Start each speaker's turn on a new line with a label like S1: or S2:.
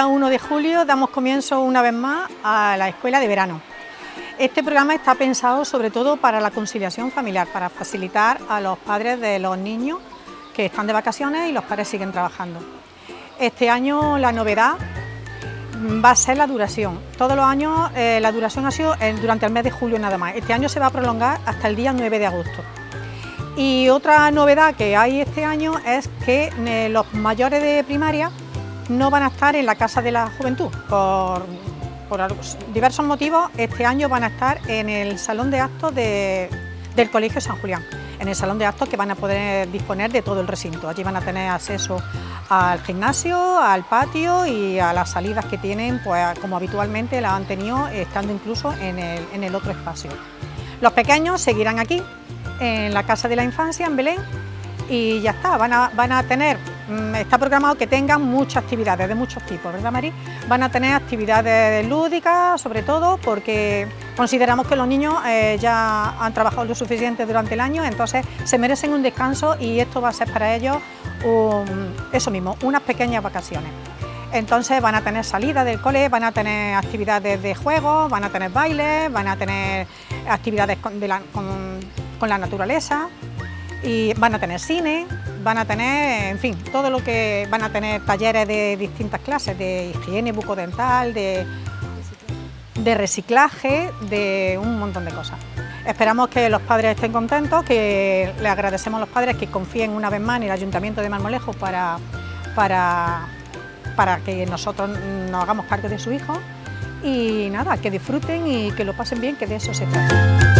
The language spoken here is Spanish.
S1: de julio damos comienzo una vez más a la escuela de verano. Este programa está pensado sobre todo para la conciliación familiar, para facilitar a los padres de los niños que están de vacaciones y los padres siguen trabajando. Este año la novedad va a ser la duración. Todos los años eh, la duración ha sido durante el mes de julio nada más. Este año se va a prolongar hasta el día 9 de agosto. Y otra novedad que hay este año es que eh, los mayores de primaria no van a estar en la Casa de la Juventud. Por, diversos motivos, este año van a estar en el Salón de Actos del Colegio San Julián, en el Salón de Actos que van a poder disponer de todo el recinto. Allí van a tener acceso al gimnasio, al patio y a las salidas que tienen, pues como habitualmente la han tenido, estando incluso en el, en el otro espacio. Los pequeños seguirán aquí, en la Casa de la Infancia, en Belén, y ya está, van a, van a tener, está programado que tengan muchas actividades de muchos tipos, ¿verdad Mari? Van a tener actividades lúdicas, sobre todo porque consideramos que los niños eh, ya han trabajado lo suficiente durante el año, entonces se merecen un descanso y esto va a ser para ellos eso mismo, unas pequeñas vacaciones. Entonces van a tener salida del cole, van a tener actividades de juego, van a tener bailes, van a tener actividades con la naturaleza, y van a tener cine, van a tener, en fin, todo lo que van a tener talleres de distintas clases, de higiene bucodental, de, de reciclaje, de un montón de cosas. Esperamos que los padres estén contentos, que le agradecemos a los padres que confíen una vez más en el Ayuntamiento de Marmolejo para, para, para que nosotros nos hagamos cargo de su hijo y nada, que disfruten y que lo pasen bien, que de eso se trata.